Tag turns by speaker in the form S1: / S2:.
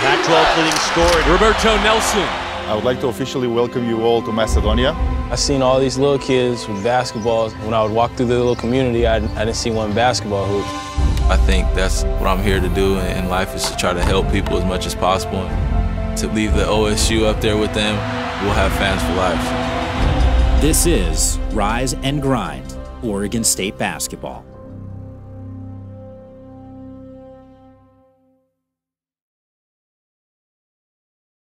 S1: Pac-12 leading scorer
S2: Roberto Nelson.
S3: I would like to officially welcome you all to Macedonia.
S4: I've seen all these little kids with basketballs. When I would walk through the little community, I, I didn't see one basketball hoop.
S5: I think that's what I'm here to do in life is to try to help people as much as possible. To leave the OSU up there with them, we'll have fans for life.
S6: This is Rise and Grind, Oregon State Basketball.